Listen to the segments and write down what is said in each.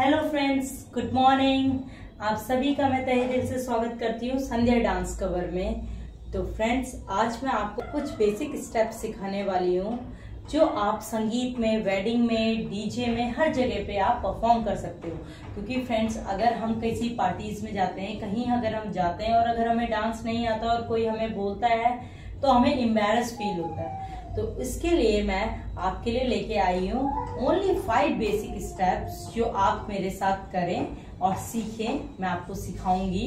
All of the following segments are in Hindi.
हेलो फ्रेंड्स गुड मॉर्निंग आप सभी का मैं तहे दिल से स्वागत करती हूँ संध्या डांस कवर में। तो फ्रेंड्स आज मैं आपको कुछ बेसिक स्टेप्स सिखाने वाली हूँ, जो आप संगीत में वेडिंग में डीजे में, हर जगह पे आप परफॉर्म कर सकते हो। क्योंकि फ्रेंड्स अगर हम किसी पार्टीज़ में जाते हैं, कहीं अगर हम जाते हैं और अगर हमें डांस नहीं आता और कोई हमें बोलता है तो हमें एम्बेरस फील होता है। तो इसके लिए मैं आपके लिए लेके आई हूँ ओनली फाइव बेसिक स्टेप्स जो आप मेरे साथ करें और सीखें। मैं आपको सिखाऊँगी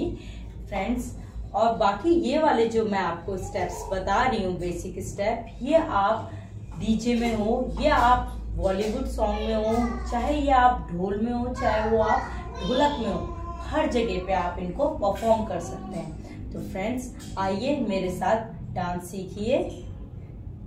फ्रेंड्स और बाकी ये वाले जो मैं आपको स्टेप्स बता रही हूँ बेसिक स्टेप ये आप डीजे में हो, ये आप बॉलीवुड सॉन्ग में हो, चाहे ये आप ढोल में हो, चाहे वो आप ढोलक में हो, हर जगह पे आप इनको परफॉर्म कर सकते हैं। तो फ्रेंड्स आइए मेरे साथ डांस सीखिए।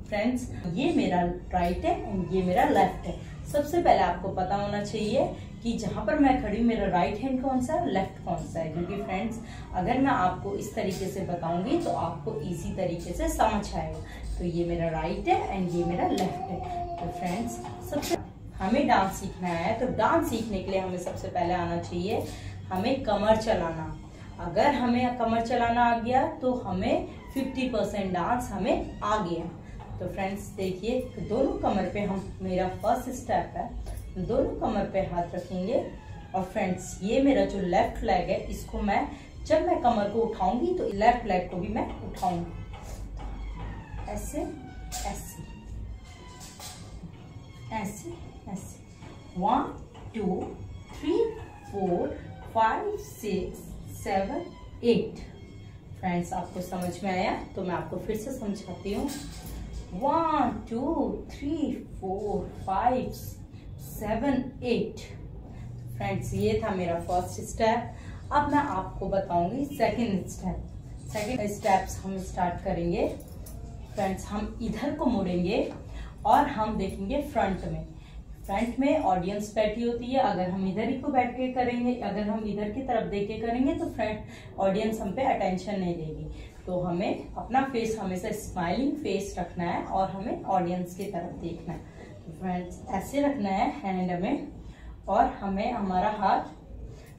फ्रेंड्स ये मेरा राइट है एंड ये मेरा लेफ़्ट है। सबसे पहले आपको पता होना चाहिए कि जहाँ पर मैं खड़ी हूँ, मेरा राइट हैंड कौन सा है लेफ़्ट कौन सा है? क्योंकि फ्रेंड्स अगर मैं आपको इस तरीके से बताऊँगी तो आपको इसी तरीके से समझ आएगा। तो ये मेरा राइट है एंड ये मेरा लेफ़्ट है। तो फ्रेंड्स सबसे हमें डांस सीखना है तो डांस सीखने के लिए हमें सबसे पहले आना चाहिए, हमें कमर चलाना। अगर हमें कमर चलाना आ गया तो हमें 50 परसेंट डांस हमें आ गया। तो फ्रेंड्स देखिए, दोनों कमर पे हम, मेरा फ़र्स्ट स्टेप है, दोनों कमर पे हाथ रखेंगे। और फ्रेंड्स ये मेरा जो लेफ़्ट लेग है, इसको मैं, जब मैं कमर को उठाऊँगी तो लेफ़्ट लेग को भी मैं उठाऊँगी। ऐसे ऐसे ऐसे ऐसे। One two three four five six seven eight friends आपको समझ में आया? तो मैं आपको फिर से समझाती हूँ। One two three four five seven eight friends ये था मेरा फ़र्स्ट स्टेप अब मैं आपको बताऊँगी सेकंड स्टेप सेकंड स्टेप्स हम स्टार्ट करेंगे. फ्रेंड्स हम इधर को मुड़ेंगे और हम देखेंगे फ्रंट में. फ्रंट में ऑडियंस बैठी होती है. अगर हम इधर ही को बैठ के करेंगे, अगर हम इधर की तरफ़ देख के करेंगे तो फ्रंट ऑडियंस हम पे अटेंशन नहीं देगी. तो हमें अपना फेस हमेशा स्माइलिंग फेस रखना है और हमें ऑडियंस की तरफ़ देखना है। तो फ्रेंड्स ऐसे रखना है हैंड हमें और हमें हमारा हाथ,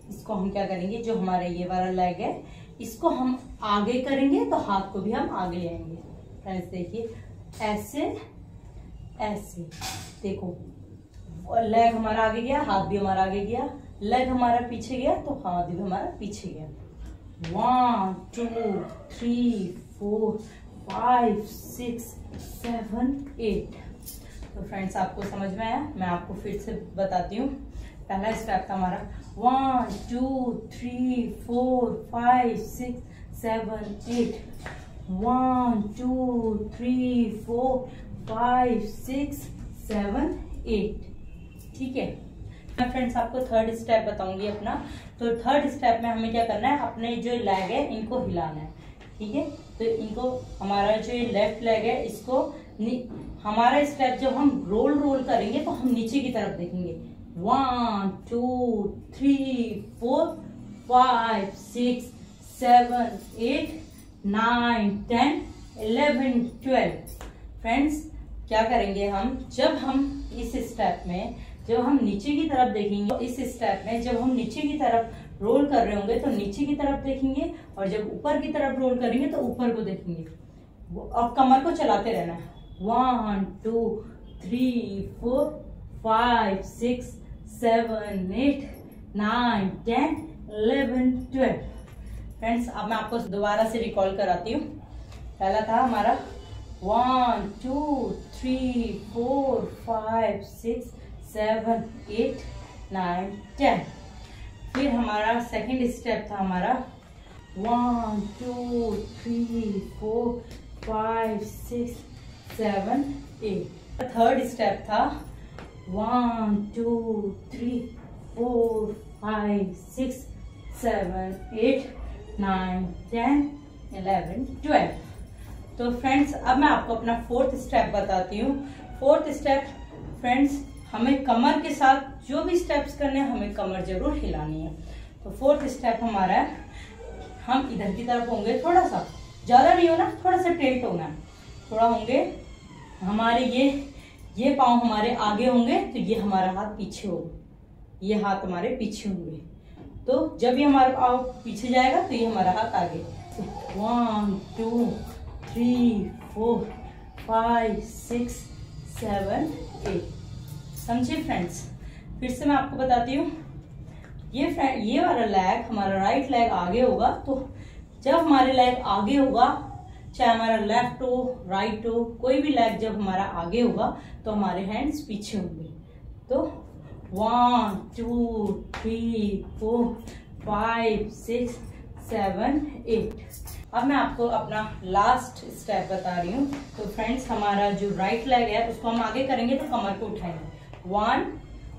इसको हम क्या करेंगे, जो हमारा ये वाला लेग है, इसको हम आगे करेंगे तो हाथ को भी हम आगे ले आएँगे फ्रेंड्स देखिए, ऐसे ऐसे, देखो लेग हमारा आगे गया, हाथ भी हमारा आगे गया लेग हमारा पीछे गया तो हाथ भी हमारा पीछे गया। One two three four five six seven eight तो फ्रेंड्स आपको समझ में आया? मैं आपको फिर से बताती हूँ। पहला स्टेप था हमारा। One two three four five six seven eight one two three four five six seven eight ठीक है? मैं फ्रेंड्स आपको थर्ड स्टेप बताऊँगी अपना। तो थर्ड स्टेप में हमें क्या करना है? अपने जो लेग है, इनको हिलाना है। ठीक है? तो इनको, हमारा जो लेफ़्ट लेग है, इसको हमारा स्टेप जब हम रोल रोल करेंगे तो हम नीचे की तरफ़ देखेंगे। One two three four five six seven eight nine ten eleven twelve friends क्या करेंगे हम? जब हम इस स्टेप में जब हम नीचे की तरफ़ देखेंगे, इस स्टेप में जब हम नीचे की तरफ़ रोल कर रहे होंगे तो नीचे की तरफ़ देखेंगे और जब ऊपर की तरफ़ रोल करेंगे तो ऊपर को देखेंगे। और कमर को चलाते रहना है। One two three four five six seven eight nine ten eleven twelve friends अब मैं आपको दोबारा से रिकॉल कराती हूँ। पहला था हमारा। One two three four five six seven, eight, nine, ten. फिर हमारा सेकंड स्टेप था हमारा। One two three four five six seven eight third step था। One two three four five six seven eight nine ten eleven twelve तो फ्रेंड्स अब मैं आपको अपना फोर्थ स्टेप बताती हूँ। फोर्थ स्टेप फ्रेंड्स हमें कमर के साथ जो भी स्टेप्स करने हैं, हमें कमर ज़रूर हिलानी है। तो फोर्थ स्टेप हमारा है, हम इधर की तरफ़ होंगे थोड़ा सा। ज़्यादा नहीं होना, थोड़ा सा टेल्ट होना थोड़ा होंगे, हमारे ये ये पाँव हमारे आगे होंगे तो ये हमारा हाथ पीछे होगा ये हाथ हमारे पीछे होंगे। तो जब ये हमारा पाँव पीछे जाएगा तो ये हमारा हाथ आगे। One two three four five six seven eight समझे फ्रेंड्स फिर से मैं आपको बताती हूँ। ये फ्रेंड ये वाला लैग हमारा राइट लेग आगे होगा तो जब हमारे लेग आगे होगा, चाहे हमारा लेफ़्ट हो राइट हो, कोई भी लेग जब हमारा आगे होगा तो हमारे हैंड्स पीछे होंगे। तो one two three four five six seven eight अब मैं आपको अपना लास्ट स्टेप बता रही हूँ। तो फ्रेंड्स हमारा जो राइट लेग है, उसको हम आगे करेंगे तो कमर को उठाएँगे। वन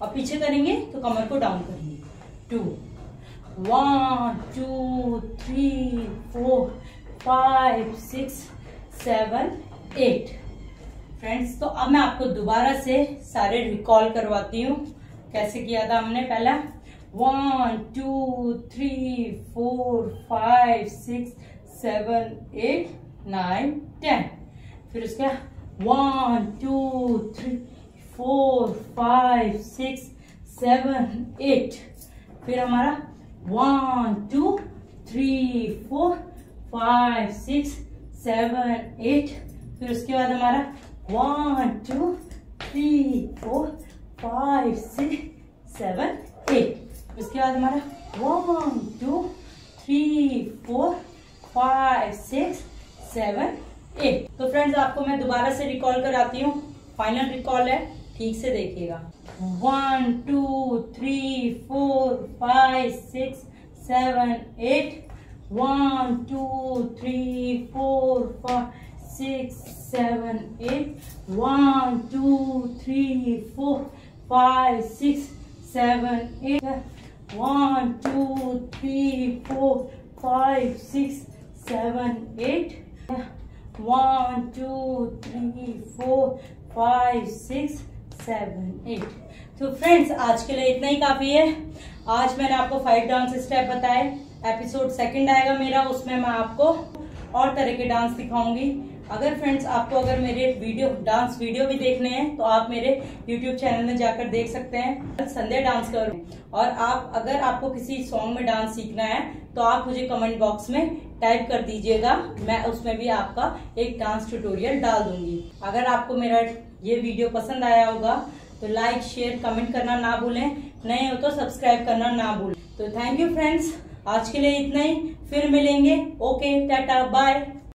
और पीछे करेंगे तो कमर को डाउन करेंगे। Two one two three four five six seven eight friends तो अब मैं आपको दोबारा से सारे रिकॉल करवाती हूँ। कैसे किया था हमने पहला? One two three four five six seven eight nine ten फिर उसके one two three four, five, six, seven, eight. फिर हमारा one, two, three, four, five, six, seven, eight. फिर उसके बाद हमारा one, two, three, four, five, six, seven, eight. उसके बाद हमारा one, two, three, four, five, six, seven, eight. तो फ्रेंड्स, आपको मैं दोबारा से रिकॉल कराती हूँ। फाइनल रिकॉल है। ठीक से देखिएगा। One two three four five six seven eight one two three four five six seven eight one two three four five six seven eight one two three four five six seven eight one two three four five six seven eight तो फ्रेंड्स आज के लिए इतना ही काफ़ी है। आज मैंने आपको फाइव डांस स्टेप बताए। एपिसोड सेकंड आएगा मेरा, उसमें मैं आपको और तरह के डांस दिखाऊँगी। अगर फ्रेंड्स आपको अगर मेरे वीडियो डांस वीडियो भी देखने हैं तो आप मेरे यूट्यूब चैनल में जाकर देख सकते हैं। संध्या डांस कर और आप, अगर आपको किसी सॉन्ग में डांस सीखना है तो आप मुझे कमेंट बॉक्स में टाइप कर दीजिएगा। मैं उसमें भी आपका एक डांस ट्यूटोरियल डाल दूँगी। अगर आपको मेरा ये वीडियो पसंद आया होगा तो लाइक शेयर कमेंट करना ना भूलें। नए हो तो सब्सक्राइब करना ना भूलें। तो थैंक यू फ्रेंड्स आज के लिए इतना ही। फिर मिलेंगे। Okay tata bye